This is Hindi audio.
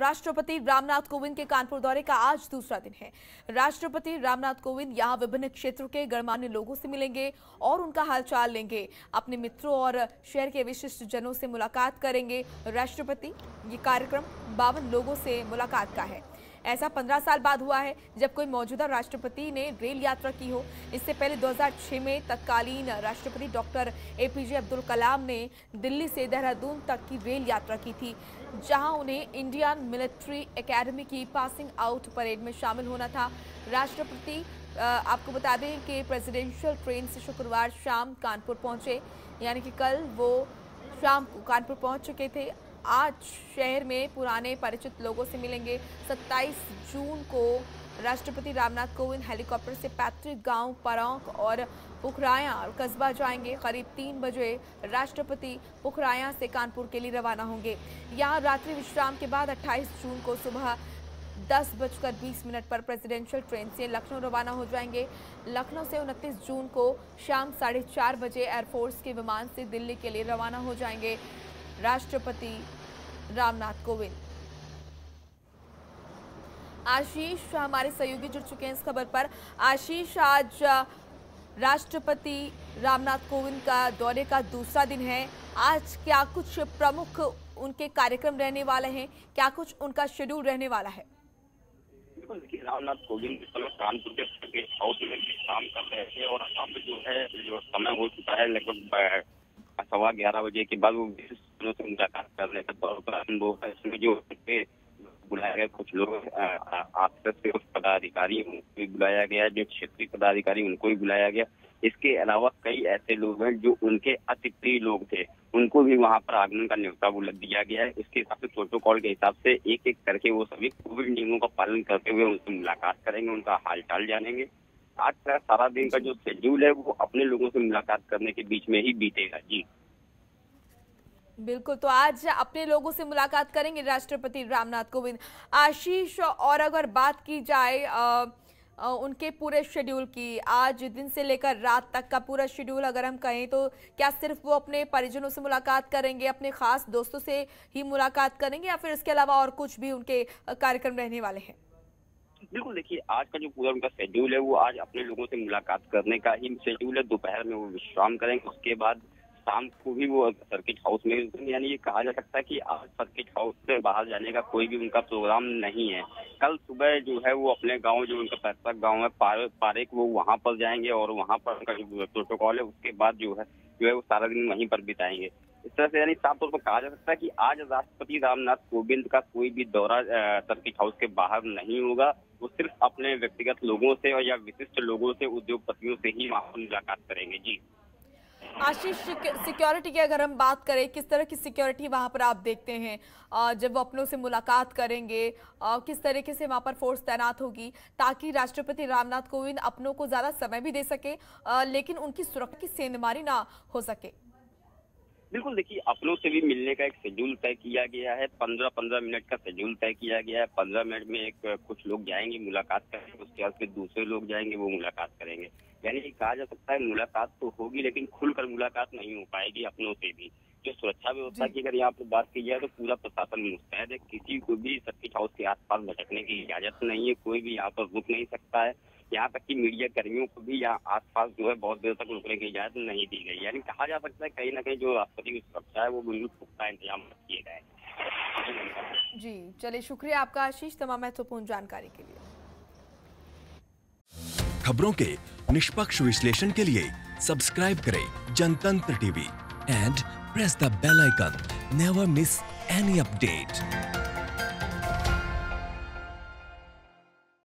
राष्ट्रपति रामनाथ कोविंद के कानपुर दौरे का आज दूसरा दिन है। राष्ट्रपति रामनाथ कोविंद यहाँ विभिन्न क्षेत्रों के गणमान्य लोगों से मिलेंगे और उनका हालचाल लेंगे। अपने मित्रों और शहर के विशिष्ट जनों से मुलाकात करेंगे। राष्ट्रपति, ये कार्यक्रम बावन लोगों से मुलाकात का है। ऐसा 15 साल बाद हुआ है जब कोई मौजूदा राष्ट्रपति ने रेल यात्रा की हो। इससे पहले 2006 में तत्कालीन राष्ट्रपति डॉक्टर एपीजे अब्दुल कलाम ने दिल्ली से देहरादून तक की रेल यात्रा की थी, जहाँ उन्हें इंडियन मिलिट्री एकेडमी की पासिंग आउट परेड में शामिल होना था। राष्ट्रपति आपको बता दें कि प्रेसिडेंशियल ट्रेन से शुक्रवार शाम कानपुर पहुँचे, यानी कि कल वो शाम को कानपुर पहुँच चुके थे। आज शहर में पुराने परिचित लोगों से मिलेंगे। 27 जून को राष्ट्रपति रामनाथ कोविंद हेलीकॉप्टर से पैतृक गाँव परौंक और पुखराया और कस्बा जाएँगे। करीब तीन बजे राष्ट्रपति पुखराया से कानपुर के लिए रवाना होंगे। यहाँ रात्रि विश्राम के बाद 28 जून को सुबह दस बजकर बीस मिनट पर प्रेसिडेंशियल ट्रेन से लखनऊ रवाना हो जाएँगे। लखनऊ से उनतीस जून को शाम साढ़े चार बजे एयरफोर्स के विमान से दिल्ली के लिए रवाना हो जाएँगे। राष्ट्रपति रामनाथ कोविंद। आशीष, हमारे सहयोगी जुड़ चुके हैं इस खबर पर। आशीष, आज राष्ट्रपति रामनाथ कोविंद का दौरे का दूसरा दिन है। आज क्या कुछ प्रमुख उनके कार्यक्रम रहने वाले हैं? क्या कुछ उनका शेड्यूल रहने वाला है? रामनाथ कोविंद कानपुर के हाउस में काम कर रहे थे और अब जो है, जो समय हो चुका है, लगभग सवा ग्यारह बजे के बाद वो विशिष्टों से मुलाकात करने का तौर पर वो इसमें जो बुलाया गया कुछ लोग आपस से कुछ पदाधिकारी उनको भी बुलाया गया, जो क्षेत्रीय पदाधिकारी, उनको भी बुलाया गया। इसके अलावा कई ऐसे लोग हैं जो उनके अतिथि लोग थे, उनको भी वहाँ पर आगमन का न्योता दिया गया है। इसके हिसाब से प्रोटोकॉल के हिसाब से एक एक करके वो सभी कोविड नियमों का पालन करते हुए उनसे मुलाकात करेंगे, उनका हाल हालचाल जानेंगे। आज का सारा दिन का जो शेड्यूल है, वो अपने लोगों से मुलाकात करने के बीच में ही बीतेगा। जी। बिल्कुल तो आज अपने लोगों से मुलाकात करेंगे राष्ट्रपति रामनाथ कोविंद। आशीष और अगर बात की जाए आ, आ, उनके पूरे शेड्यूल की आज दिन से लेकर रात तक का पूरा शेड्यूल अगर हम कहें तो क्या सिर्फ़ वो अपने परिजनों से मुलाकात करेंगे अपने खास दोस्तों से ही मुलाकात करेंगे या फिर इसके अलावा और कुछ भी उनके कार्यक्रम रहने वाले हैं? बिल्कुल देखिए आज का जो पूरा उनका शेड्यूल है वो आज अपने लोगों से मुलाकात करने का ही शेड्यूल है। दोपहर में वो विश्राम करेंगे उसके बाद शाम को भी वो सर्किट हाउस में यानी ये कहा जा सकता है कि आज सर्किट हाउस से बाहर जाने का कोई भी उनका प्रोग्राम नहीं है। कल सुबह जो है वो अपने गाँव, जो उनका पैतृक गाँव है, पारे पारेक वो वहाँ पर जाएँगे और वहाँ पर उनका जो प्रोटोकॉल है, उसके बाद जो है जो है वो सारा दिन वहीं पर बिताएँगे। इस तरह से यानी साफ़ तौर पर कहा जा सकता है कि आज राष्ट्रपति रामनाथ कोविंद का कोई भी दौरा सर्किट हाउस के बाहर नहीं होगा। वो सिर्फ़ अपने व्यक्तिगत लोगों से और या विशिष्ट लोगों से, उद्योगपतियों से ही वहाँ मुलाकात करेंगे। जी। आशीष सिक्योरिटी की अगर हम बात करें, किस तरह की सिक्योरिटी वहाँ पर आप देखते हैं? जब वो अपनों से मुलाकात करेंगे किस तरीके से वहाँ पर फोर्स तैनात होगी ताकि राष्ट्रपति रामनाथ कोविंद अपनों को ज़्यादा समय भी दे सके लेकिन उनकी सुरक्षा की सेंधमारी ना हो सके? बिल्कुल देखिए अपनों से भी मिलने का एक शेड्यूल तय किया गया है। पंद्रह पंद्रह मिनट का शेड्यूल तय किया गया है। पंद्रह मिनट में एक कुछ लोग जाएँगे मुलाकात करेंगे उसके बाद फिर दूसरे लोग जाएँगे वो मुलाकात करेंगे। यानी कहा जा सकता है मुलाकात तो होगी लेकिन खुलकर मुलाकात नहीं हो पाएगी अपनों से भी। जो सुरक्षा व्यवस्था की अगर यहाँ पर बात की जाए तो पूरा प्रशासन मुस्तैद है। किसी को भी सर्किट हाउस के आसपास भटकने की इजाज़त नहीं है। कोई भी यहाँ पर रुक नहीं सकता है। यहाँ तक कि मीडिया कर्मियों को भी यहाँ आसपास जो है बहुत देर तक रुकने की इजाज़त नहीं दी गई यानी कहा जा सकता है कहीं ना कहीं जो राष्ट्रपति की सुरक्षा है वो बिल्कुल पुख्ता इंतज़ाम किए गए जी चलिए शुक्रिया आपका आशीष तमाम महत्वपूर्ण जानकारी के लिए। खबरों के निष्पक्ष विश्लेषण के लिए सब्सक्राइब करें Jantantra TV and press the bell icon. Never miss any update